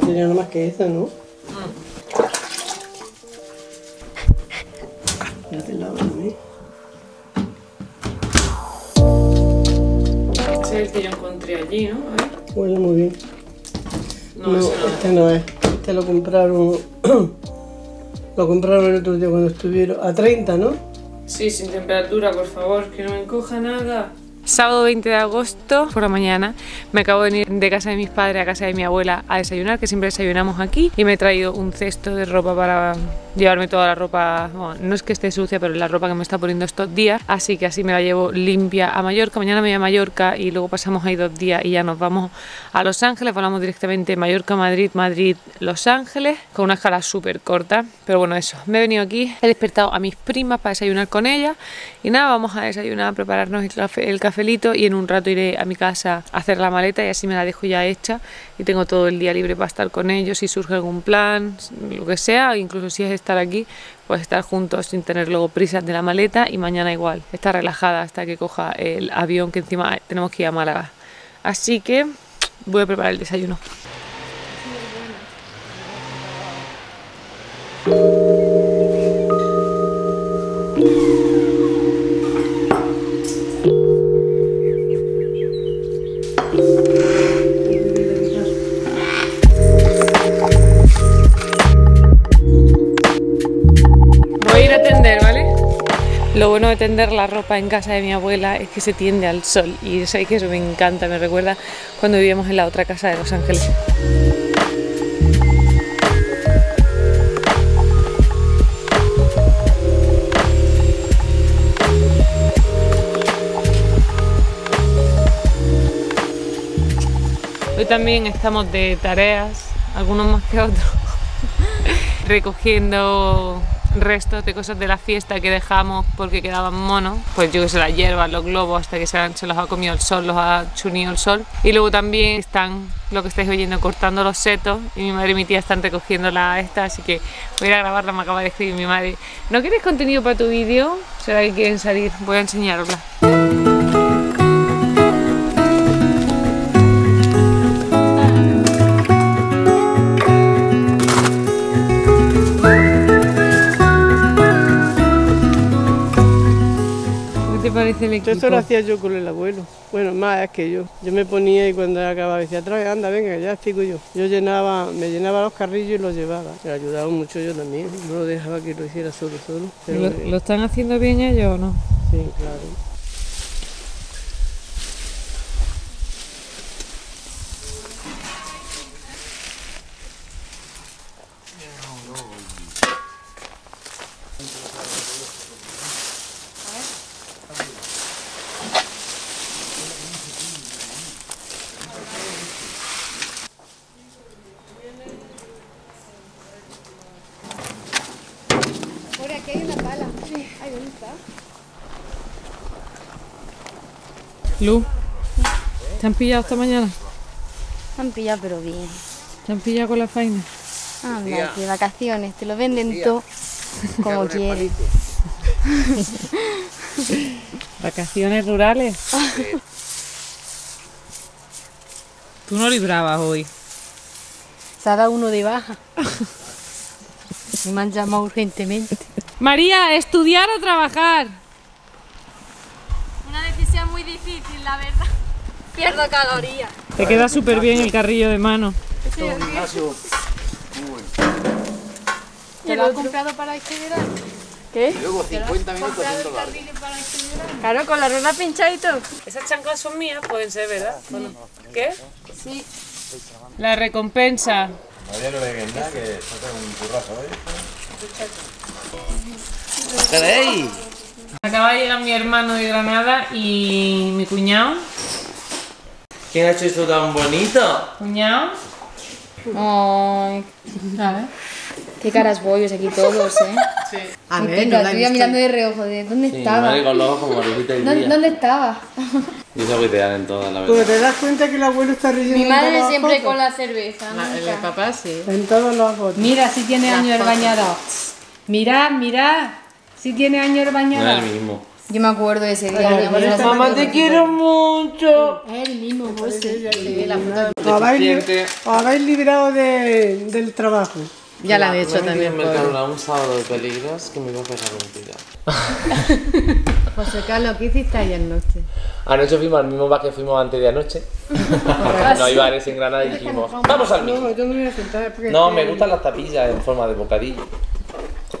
No tenía nada más que esta, ¿no? Ya te la dormí. Ese es el que yo encontré allí, ¿no? A ver. Huele muy bien. No, No, ese no es. este no es. Este lo compraron. lo compraron el otro día cuando estuvieron. A 30, ¿no? Sí, sin temperatura, por favor, que no me encoja nada. Sábado 20 de agosto, por la mañana, me acabo de venir de casa de mis padres a casa de mi abuela a desayunar, que siempre desayunamos aquí, y me he traído un cesto de ropa para llevarme toda la ropa, no es que esté sucia, pero la ropa que me está poniendo estos días, así que así me la llevo limpia a Mallorca. Mañana me voy a Mallorca y luego pasamos ahí dos días y ya nos vamos a Los Ángeles, volamos directamente Mallorca, Madrid, Madrid, Los Ángeles, con una escala súper corta, pero bueno, eso, me he venido aquí, he despertado a mis primas para desayunar con ellas y nada, vamos a desayunar, prepararnos el, café, cafelito y en un rato iré a mi casa a hacer la maleta y así me la dejo ya hecha y tengo todo el día libre para estar con ellos si surge algún plan, lo que sea, incluso si es estar aquí, pues estar juntos sin tener luego prisas de la maleta y mañana igual, estar relajada hasta que coja el avión que encima tenemos que ir a Málaga. Así que voy a preparar el desayuno. Bueno de tender la ropa en casa de mi abuela es que se tiende al sol y sé que eso me encanta, me recuerda cuando vivíamos en la otra casa de Los Ángeles. Hoy también estamos de tareas, algunos más que otros, recogiendo restos de cosas de la fiesta que dejamos porque quedaban monos. Pues yo que sé, las hierbas, los globos, hasta que se, han- los ha comido el sol, los ha chunido el sol. Y luego también están, lo que estáis oyendo, cortando los setos. Y mi madre y mi tía están recogiendo la esta, así que voy a grabarla, me acaba de escribir mi madre. ¿No quieres contenido para tu vídeo? ¿Será que quieren salir? Voy a enseñarosla. ¿Qué te parece el equipo? Esto lo hacía yo con el abuelo. Bueno, más es que yo. Yo me ponía y cuando acababa decía, trae, anda, venga, ya sigo yo. Yo llenaba, me llenaba los carrillos y los llevaba. Me ayudaba mucho yo también. No lo dejaba que lo hiciera solo, solo. Pero, ¿Lo, lo están haciendo bien ellos o no? Sí, claro. Por aquí hay una pala. Sí. Ay, ¿dónde está? Lu, ¿te han pillado esta mañana? Me han pillado, pero bien. ¿Te han pillado con la faena? Anda, que vacaciones. Te lo venden todo como quieres. Vacaciones rurales. Tú no librabas hoy. Se ha dado uno de baja. Me han llamado urgentemente. María, ¿estudiar o trabajar? Una decisión muy difícil, la verdad. Pierdo calorías. Te queda súper bien el carrillo de mano. ¿Te lo has comprado para este verano? ¿Qué? Luego 50 minutos haciendo largo. Claro, con la rueda pinchada y todo. Esas chanclas son mías, pueden ser, ¿verdad? ¿O no? ¿Qué? Sí. La recompensa. María no le que saca un currazo, ¿eh? ¡Queréis! Acaba de llegar mi hermano de Granada y mi cuñado. ¿Quién ha hecho esto tan bonito? Cuñado. Ay, qué caras bollos aquí todos, ¿eh? A Y ver, venga, no la he estoy visto. mirando de reojo, de ¿dónde Sí, estaba? madre con los ojos como ¿Dónde, dónde estaba? Yo soy ideal en todas, la Pues verdad. te das cuenta que el abuelo está riendo Mi madre siempre fotos? con la cerveza, nunca. papá sí. En todas las fotos. Mira si tiene año el bañador. Mirad, mirad. Si tiene año el No es bañador. el mismo. Yo me acuerdo de ese día. Ay, Mamá, te quiero mucho. Es el mismo la foto. Os habéis, librado de- del trabajo. Ya la han hecho Me metí también. en por- Mercadona un sábado de peligros que me iba a pegar un tiro. José Carlos, ¿qué hiciste ayer noche? Anoche fuimos al mismo bar que fuimos antes de anoche. no hay bares en Granada y dijimos, vamos al mismo. No, yo no me a me gustan las tapillas en forma de bocadillo.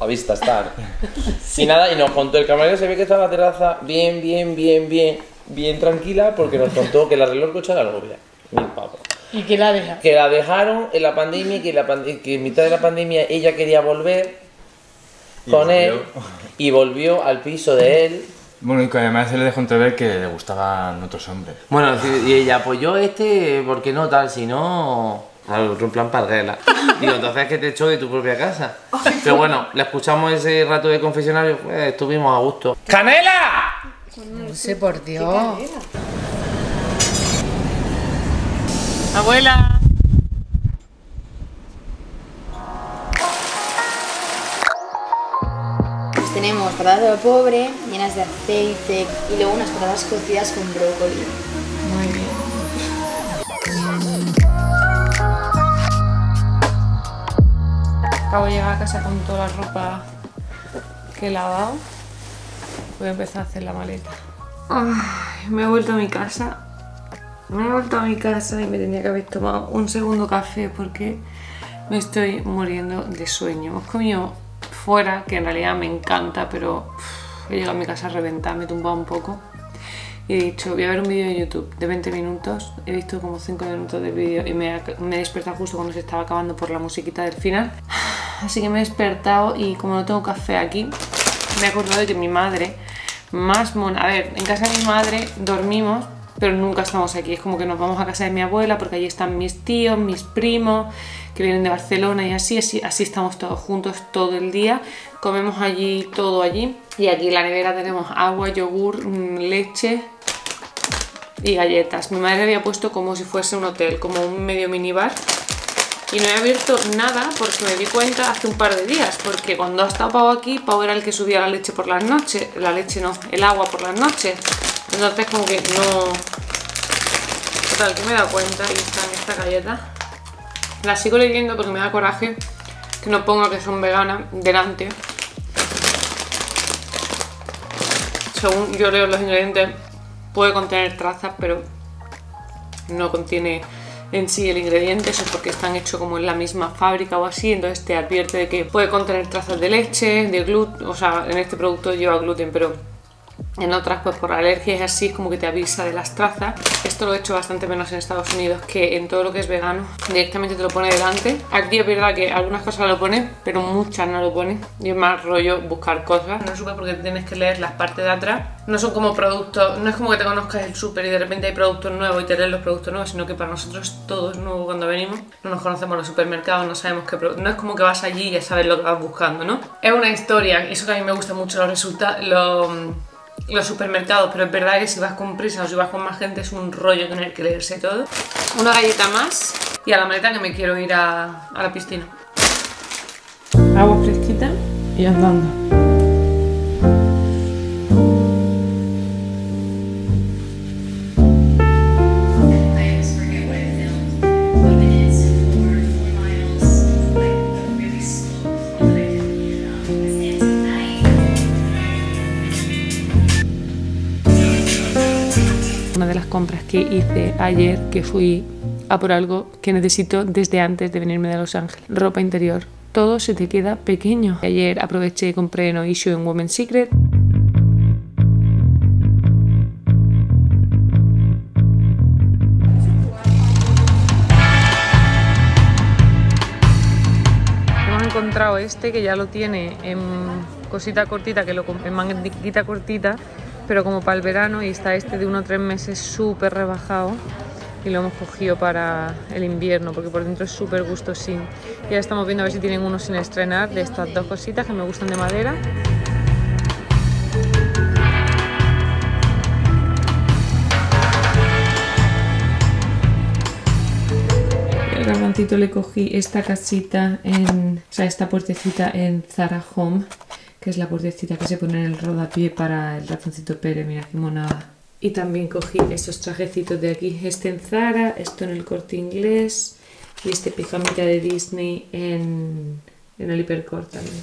A vista estar. Y nada, y nos contó, el camarero se ve que está en la terraza bien, bien, bien, bien, bien tranquila porque nos contó que la el coche a la novia. Mil pavos. ¿Y qué la deja? Que la dejaron en la pandemia y que, la que en mitad de la pandemia ella quería volver con él y volvió al piso de él. Bueno, y que además se le dejó entrever que le gustaban otros hombres. Bueno, y ella, pues yo este, ¿por qué no tal? Si no... Claro, otro en plan parguela. Digo, entonces es que te echó de tu propia casa. Pero bueno, le escuchamos ese rato de confesionario, pues estuvimos a gusto. ¡Canela! No sé, por Dios. Abuela. Pues tenemos patatas de pobre llenas de aceite y luego unas patatas cocidas con brócoli. Acabo de llegar a casa con toda la ropa que he lavado. Voy a empezar a hacer la maleta. Me he vuelto a mi casa. Me he vuelto a mi casa y me tenía que haber tomado un segundo café porque me estoy muriendo de sueño. Hemos comido fuera, que en realidad me encanta, pero he llegado a mi casa a reventar, me he tumbado un poco. Y he dicho, voy a ver un vídeo de YouTube de 20 minutos. He visto como 5 minutos del vídeo y me he despertado justo cuando se estaba acabando por la musiquita del final. Así que me he despertado y como no tengo café aquí, me he acordado de que mi madre, más mona... A ver, en casa de mi madre dormimos, pero nunca estamos aquí. Es como que nos vamos a casa de mi abuela porque allí están mis tíos, mis primos, que vienen de Barcelona y así, así, estamos todos juntos todo el día. Comemos allí, todo allí. Y aquí en la nevera tenemos agua, yogur, mm, leche, y galletas. Mi madre había puesto como si fuese un hotel, como un medio minibar. Y no he abierto nada porque me di cuenta hace un par de días, porque cuando ha estado Pau aquí, Pau era el que subía la leche por las noches, la leche no, el agua por las noches. Entonces como que no... Total, que me he dado cuenta y está en esta galleta. La sigo leyendo porque me da coraje que no ponga que son veganas delante. Según yo leo los ingredientes, puede contener trazas, pero no contiene en sí el ingrediente, eso es porque están hechos como en la misma fábrica o así, entonces te advierte de que puede contener trazas de leche, de gluten, o sea, en este producto lleva gluten, pero en otras, pues por alergias y así, como que te avisa de las trazas. Esto lo he hecho bastante menos en Estados Unidos que en todo lo que es vegano. Directamente te lo pone delante. Aquí es verdad que algunas cosas lo pone, pero muchas no lo pone. Y es más rollo buscar cosas. No supe porque tienes que leer las partes de atrás. No son como productos, no es como que te conozcas el súper y de repente hay productos nuevos y te lees los productos nuevos, sino que para nosotros todo es nuevo cuando venimos. No nos conocemos los supermercados, no sabemos qué pro- No es como que vas allí y ya sabes lo que vas buscando, ¿no? Es una historia, eso que a mí me gusta mucho los resultados, los supermercados, pero es verdad que si vas con prisa o si vas con más gente es un rollo tener que leerse todo. Una galleta más y a la maleta que me quiero ir a, a la piscina. Agua fresquita y andando. Que hice ayer, que fui a por algo que necesito desde antes de venirme de Los Ángeles. Ropa interior. Todo se te queda pequeño. Ayer aproveché y compré No Issue en Women's Secret. Hemos encontrado este que ya lo tiene en cosita cortita, que lo en manguita cortita, pero como para el verano y está este de uno o tres meses súper rebajado y lo hemos cogido para el invierno porque por dentro es súper gustosín. Y ahora estamos viendo a ver si tienen uno sin estrenar de estas dos cositas que me gustan de madera. El garbancito le cogí esta casita en, o sea, esta puertecita en Zara Home, que es la puertecita que se pone en el rodapié para el ratoncito Pérez, mira qué monada. Y también cogí estos trajecitos de aquí, este en Zara, esto en el corte inglés y este pijamita de Disney en, en el hipercore también.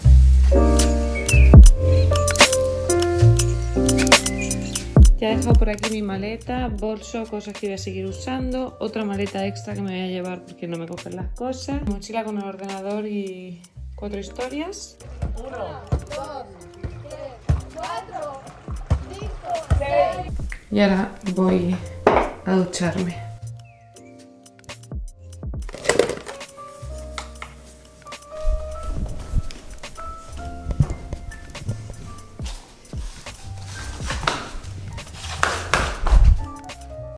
Ya he dejado por aquí mi maleta, bolso, cosas que voy a seguir usando, otra maleta extra que me voy a llevar porque no me cogen las cosas, mochila con el ordenador y cuatro historias. Y ahora voy a ducharme.